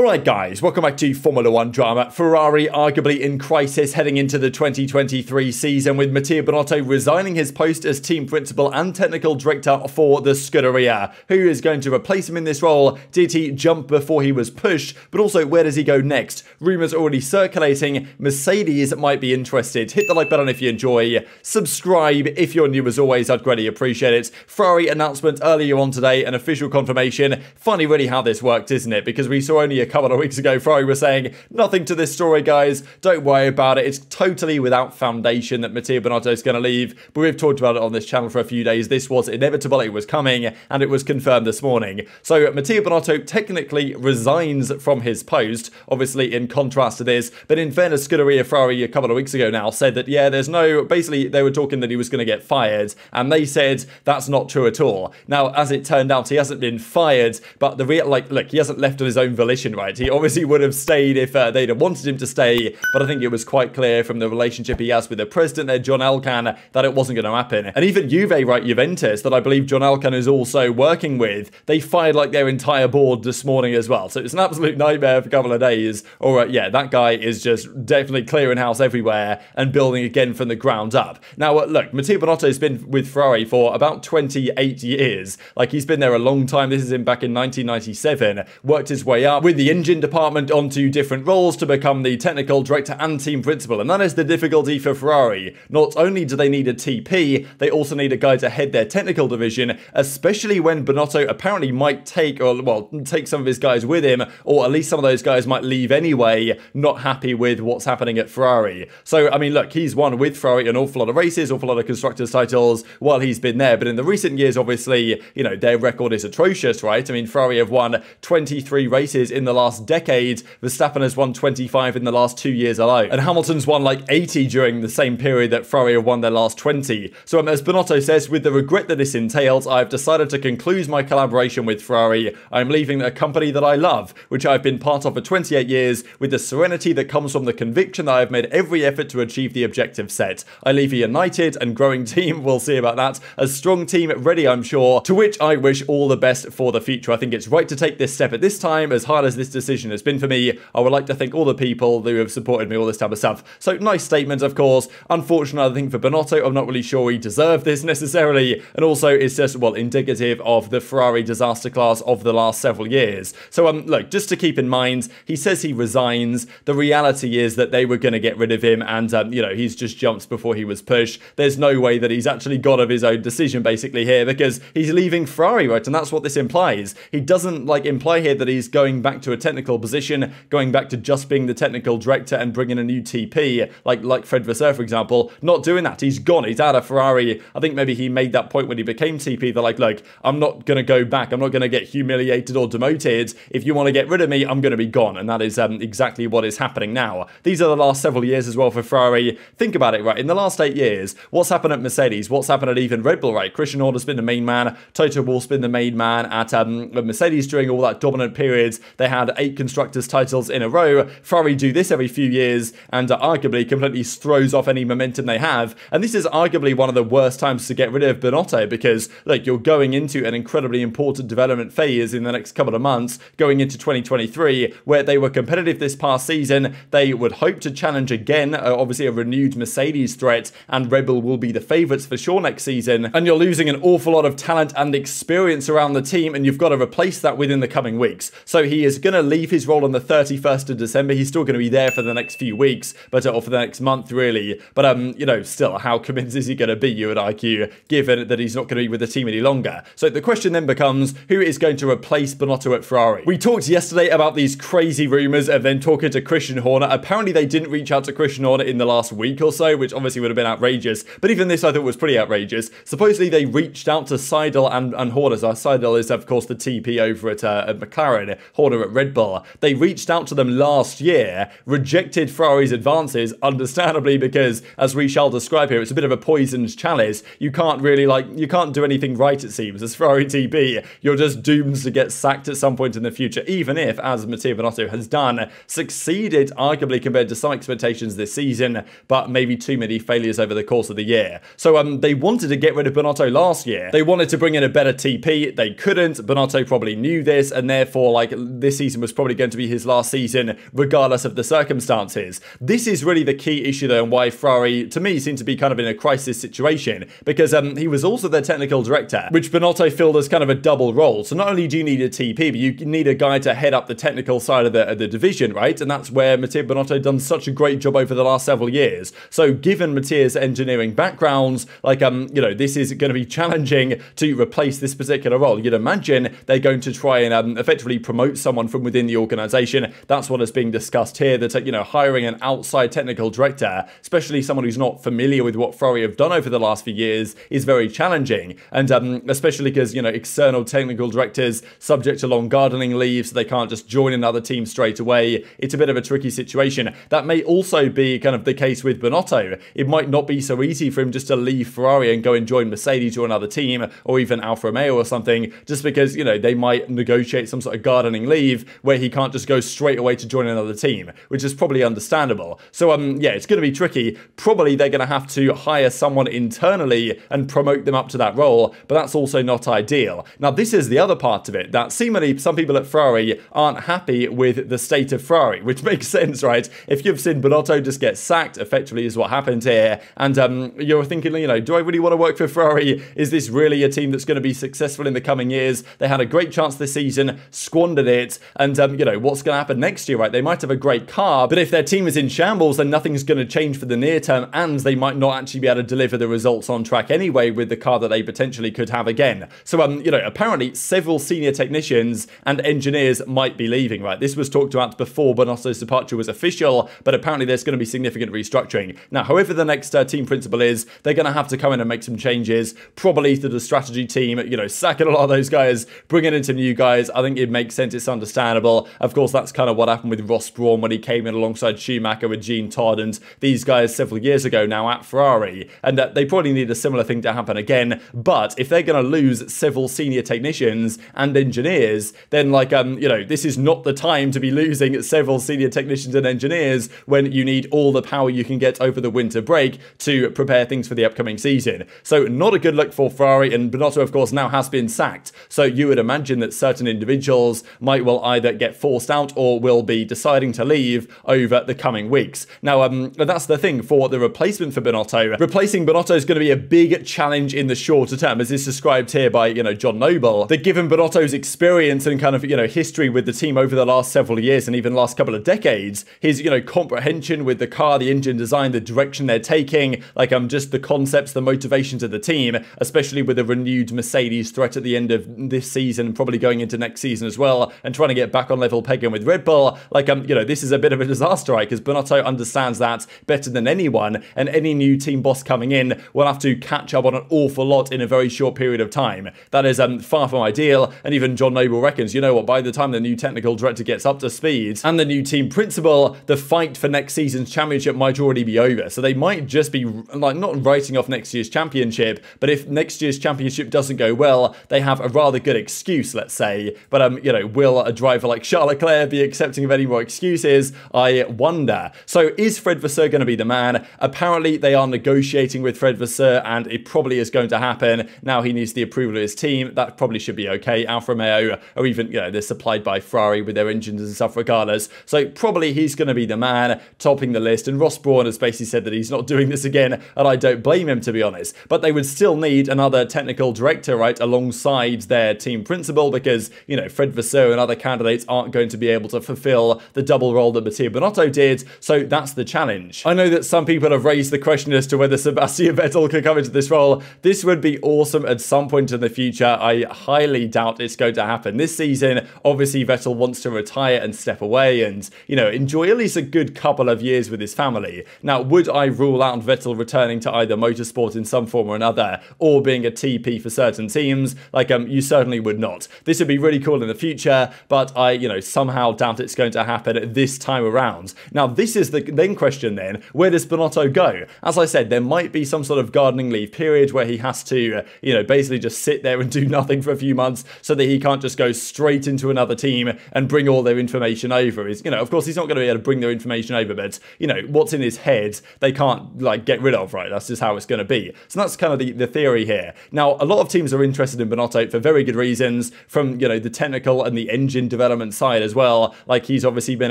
Alright guys, welcome back to Formula 1 drama. Ferrari arguably in crisis heading into the 2023 season with Mattia Binotto resigning his post as team principal and technical director for the Scuderia. Who is going to replace him in this role? Did he jump before he was pushed? But also, where does he go next? Rumours already circulating. Mercedes might be interested. Hit the like button if you enjoy. Subscribe if you're new as always, I'd greatly appreciate it. Ferrari announcement earlier on today, an official confirmation. Funny really how this worked, isn't it? Because we saw only a couple of weeks ago, Ferrari was saying, nothing to this story, guys. Don't worry about it. It's totally without foundation that Mattia Binotto is going to leave. But we've talked about it on this channel for a few days. This was inevitable. It was coming, and it was confirmed this morning. So Mattia Binotto technically resigns from his post, obviously in contrast to this. But in fairness, Scuderia Ferrari a couple of weeks ago now said that, yeah, there's no, basically, they were talking that he was going to get fired. And they said that's not true at all. Now, as it turned out, he hasn't been fired, but the real, like, look, he hasn't left on his own volition, right? He obviously would have stayed if uh, they'd have wanted him to stay, but I think it was quite clear from the relationship he has with the president there, John Elkann, that it wasn't going to happen. And even Juve, right, Juventus, that I believe John Elkann is also working with, they fired like their entire board this morning as well. So it's an absolute nightmare for a couple of days. Or uh, yeah, that guy is just definitely clearing house everywhere and building again from the ground up. Now, uh, look, Mattia Binotto's been with Ferrari for about 28 years. Like he's been there a long time. This is him back in 1997. Worked his way up with the engine department onto different roles to become the technical director and team principal. And that is the difficulty for Ferrari. Not only do they need a TP, they also need a guy to head their technical division, especially when Binotto apparently might take, or well, take some of his guys with him, or at least some of those guys might leave anyway, not happy with what's happening at Ferrari. So, I mean, look, he's won with Ferrari an awful lot of races, awful lot of constructors titles while he's been there. But in the recent years, obviously, you know, their record is atrocious, right? I mean, Ferrari have won 23 races in the last decade. Verstappen has won 25 in the last two years alone. And Hamilton's won like 80 during the same period that Ferrari have won their last 20. So um, as Binotto says, with the regret that this entails, I've decided to conclude my collaboration with Ferrari. I'm leaving a company that I love, which I've been part of for 28 years, with the serenity that comes from the conviction that I've made every effort to achieve the objective set. I leave a united and growing team, we'll see about that, a strong team ready, I'm sure, to which I wish all the best for the future. I think it's right to take this step at this time, as hard as this decision has been for me. I would like to thank all the people who have supported me, all this type of stuff. So, nice statement, of course. Unfortunately, I think, for Binotto, I'm not really sure he deserved this necessarily. And also, it's just, well, indicative of the Ferrari disaster class of the last several years. So, um, look, just to keep in mind, he says he resigns. The reality is that they were going to get rid of him, and, um, you know, he's just jumped before he was pushed. There's no way that he's actually got of his own decision, basically, here, because he's leaving Ferrari, right? And that's what this implies. He doesn't, like, imply here that he's going back to a technical position, going back to just being the technical director and bringing a new TP, like like Fred Vasseur, for example. Not doing that. He's gone. He's out of Ferrari. I think maybe he made that point when he became TP. They're like, look, I'm not going to go back. I'm not going to get humiliated or demoted. If you want to get rid of me, I'm going to be gone. And that is um, exactly what is happening now. These are the last several years as well for Ferrari. Think about it, right? In the last eight years, what's happened at Mercedes? What's happened at even Red Bull, right? Christian Horner's been the main man. Toto Wolff's been the main man at um, Mercedes during all that dominant periods. They had eight constructors titles in a row. Ferrari do this every few years and arguably completely throws off any momentum they have. And this is arguably one of the worst times to get rid of Binotto because, like, you're going into an incredibly important development phase in the next couple of months, going into 2023, where they were competitive this past season. They would hope to challenge again, uh, obviously, a renewed Mercedes threat, and Red Bull will be the favourites for sure next season. And you're losing an awful lot of talent and experience around the team, and you've got to replace that within the coming weeks. So he is going to leave his role on the 31st of December. He's still going to be there for the next few weeks, but or for the next month, really. But um, you know, still, how convinced is he going to be? You would IQ, given that he's not going to be with the team any longer. So the question then becomes, who is going to replace Binotto at Ferrari? We talked yesterday about these crazy rumours of then talking to Christian Horner. Apparently, they didn't reach out to Christian Horner in the last week or so, which obviously would have been outrageous. But even this, I thought was pretty outrageous. Supposedly, they reached out to Seidl and and Horner. Seidl is of course the TP over at, uh, at McLaren, Horner at Bull. They reached out to them last year, rejected Ferrari's advances, understandably because, as we shall describe here, it's a bit of a poisoned chalice. You can't really like you can't do anything right. It seems as Ferrari TP, you're just doomed to get sacked at some point in the future. Even if, as Mattia Binotto has done, succeeded arguably compared to some expectations this season, but maybe too many failures over the course of the year. So um, they wanted to get rid of Binotto last year. They wanted to bring in a better TP. They couldn't. Binotto probably knew this, and therefore, like this season season was probably going to be his last season, regardless of the circumstances. This is really the key issue, though, and why Ferrari, to me, seemed to be kind of in a crisis situation, because um, he was also their technical director, which Binotto filled as kind of a double role. So not only do you need a TP, but you need a guy to head up the technical side of the, of the division, right? And that's where Matteo Binotto done such a great job over the last several years. So given Matteo's engineering backgrounds, like, um, you know, this is going to be challenging to replace this particular role. You'd imagine they're going to try and um, effectively promote someone from within the organization. That's what is being discussed here, that, you know, hiring an outside technical director, especially someone who's not familiar with what Ferrari have done over the last few years, is very challenging. And um, especially because, you know, external technical directors subject to long gardening leave, so they can't just join another team straight away. It's a bit of a tricky situation. That may also be kind of the case with Binotto. It might not be so easy for him just to leave Ferrari and go and join Mercedes or another team, or even Alfa Romeo or something, just because, you know, they might negotiate some sort of gardening leave where he can't just go straight away to join another team, which is probably understandable. So, um, yeah, it's going to be tricky. Probably they're going to have to hire someone internally and promote them up to that role, but that's also not ideal. Now, this is the other part of it that seemingly some people at Ferrari aren't happy with the state of Ferrari, which makes sense, right? If you've seen Binotto just get sacked, effectively is what happened here, and um, you're thinking, you know, do I really want to work for Ferrari? Is this really a team that's going to be successful in the coming years? They had a great chance this season, squandered it, and um, you know what's going to happen next year, right? They might have a great car, but if their team is in shambles, then nothing's going to change for the near term, and they might not actually be able to deliver the results on track anyway with the car that they potentially could have again. So, um, you know, apparently several senior technicians and engineers might be leaving, right? This was talked about before Binotto's departure was official, but apparently there's going to be significant restructuring. Now, however the next uh, team principal is, they're going to have to come in and make some changes, probably to the strategy team, you know, sacking a lot of those guys, bringing in some new guys. I think it makes sense, it's understandable. Of course, that's kind of what happened with Ross Brawn when he came in alongside Schumacher with Jean Todt and these guys several years ago now at Ferrari. And uh, they probably need a similar thing to happen again. But if they're going to lose several senior technicians and engineers, then, like, um, you know, this is not the time to be losing several senior technicians and engineers when you need all the power you can get over the winter break to prepare things for the upcoming season. So, not a good look for Ferrari, and Binotto, of course, now has been sacked. So, you would imagine that certain individuals might well either get forced out or will be deciding to leave over the coming weeks. Now, um, that's the thing for the replacement for Binotto. Replacing Binotto is going to be a big challenge in the shorter term, as is described here by, you know, Jon Noble. That given Binotto's experience and kind of, you know, history with the team over the last several years and even last couple of decades, his, you know, comprehension with the car, the engine design, the direction they're taking, like um, just the concepts, the motivations of the team, especially with a renewed Mercedes threat at the end of this season, probably going into next season as well, and trying to get back on level pegging with Red Bull. Like, um, you know, this is a bit of a disaster, right? Because Binotto understands that better than anyone, and any new team boss coming in will have to catch up on an awful lot in a very short period of time. That is um, far from ideal, and even Jon Noble reckons, you know what, by the time the new technical director gets up to speed and the new team principal, the fight for next season's championship might already be over. So they might just be like not writing off next year's championship, but if next year's championship doesn't go well, they have a rather good excuse, let's say. But um, you know, will a driver like Charles Leclerc be accepting of any more excuses? I wonder. So is Fred Vasseur going to be the man? Apparently they are negotiating with Fred Vasseur, and it probably is going to happen. Now he needs the approval of his team. That probably should be okay. Alfa Romeo, or even you know, they're supplied by Ferrari with their engines and stuff, regardless. So probably he's going to be the man topping the list. And Ross Brawn has basically said that he's not doing this again, and I don't blame him to be honest. But they would still need another technical director, right, alongside their team principal, because you know Fred Vasseur and other candidates aren't going to be able to fulfill the double role that Matteo Binotto did. So that's the challenge. I know that some people have raised the question as to whether Sebastian Vettel could come into this role. This would be awesome at some point in the future. I highly doubt it's going to happen this season. Obviously, Vettel wants to retire and step away and, you know, enjoy at least a good couple of years with his family. Now, would I rule out Vettel returning to either motorsport in some form or another, or being a TP for certain teams? Like, um, you certainly would not. This would be really cool in the future, but I, you know, somehow doubt it's going to happen this time around. Now, this is the then question then, where does Binotto go? As I said, there might be some sort of gardening leave period where he has to, uh, you know, basically just sit there and do nothing for a few months so that he can't just go straight into another team and bring all their information over. Is you know, of course, he's not going to be able to bring their information over, but you know, what's in his head, they can't like get rid of, right? That's just how it's going to be. So that's kind of the, the theory here. Now, a lot of teams are interested in Binotto for very good reasons, from you know the technical and the engine development side as well. Like he's obviously been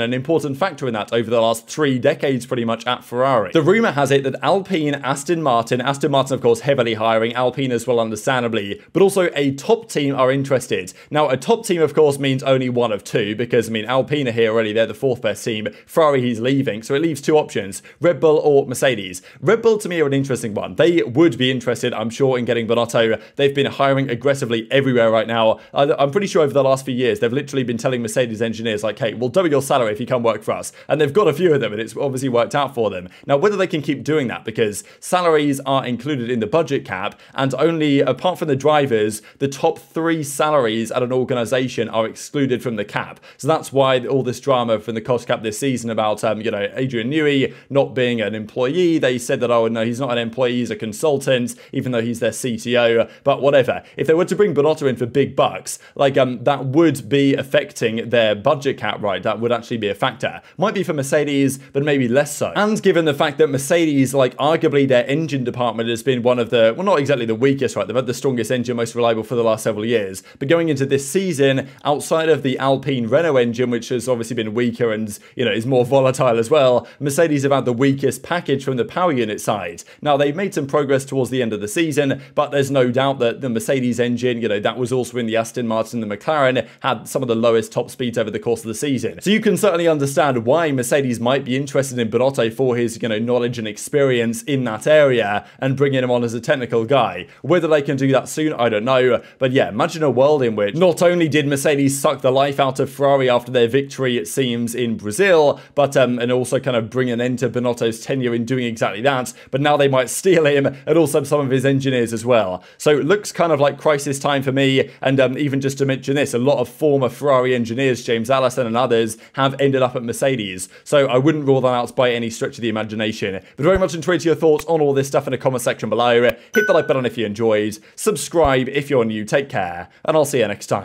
an important factor in that over the last three decades pretty much at Ferrari. The rumour has it that Alpine, Aston Martin, Aston Martin of course heavily hiring, Alpine as well understandably, but also a top team are interested. Now a top team of course means only one of two because I mean Alpine are here already, they're the fourth best team, Ferrari he's leaving, so it leaves two options, Red Bull or Mercedes. Red Bull to me are an interesting one. They would be interested I'm sure in getting Binotto. They've been hiring aggressively everywhere right now. I'm pretty sure over the last few years they've literally been telling Mercedes engineers like, hey, we'll double your salary if you come work for us. And they've got a few of them and it's obviously worked out for them. Now whether they can keep doing that because salaries are included in the budget cap and only apart from the drivers, the top three salaries at an organization are excluded from the cap. So that's why all this drama from the cost cap this season about, um, you know, Adrian Newey not being an employee. They said that, oh, no, he's not an employee, he's a consultant, even though he's their CTO. But whatever. If they were to bring Binotto in for big bucks, like, um, that would be affecting their budget cap, right? That would actually be a factor. Might be for Mercedes, but maybe less so. And given the fact that Mercedes, like, arguably their engine department has been one of the, well, not exactly the weakest, right? They've had the strongest engine, most reliable for the last several years. But going into this season, outside of the Alpine Renault engine, which has obviously been weaker and, you know, is more volatile as well, Mercedes have had the weakest package from the power unit side. Now, they've made some progress towards the end of the season, but there's no doubt that the Mercedes engine, you know, that was also in the Aston Martin, the McLaren, had some of the top speeds over the course of the season. So you can certainly understand why Mercedes might be interested in Binotto for his, you know, knowledge and experience in that area and bringing him on as a technical guy. Whether they can do that soon, I don't know. But yeah, imagine a world in which not only did Mercedes suck the life out of Ferrari after their victory, it seems, in Brazil, but um, and also kind of bring an end to Binotto's tenure in doing exactly that. But now they might steal him and also some of his engineers as well. So it looks kind of like crisis time for me. And um, even just to mention this, a lot of former Ferrari engineers, James Allison and others, have ended up at Mercedes. So I wouldn't rule that out by any stretch of the imagination. But very much enjoyed your thoughts on all this stuff in the comment section below. Hit the like button if you enjoyed. Subscribe if you're new. Take care. And I'll see you next time.